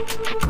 you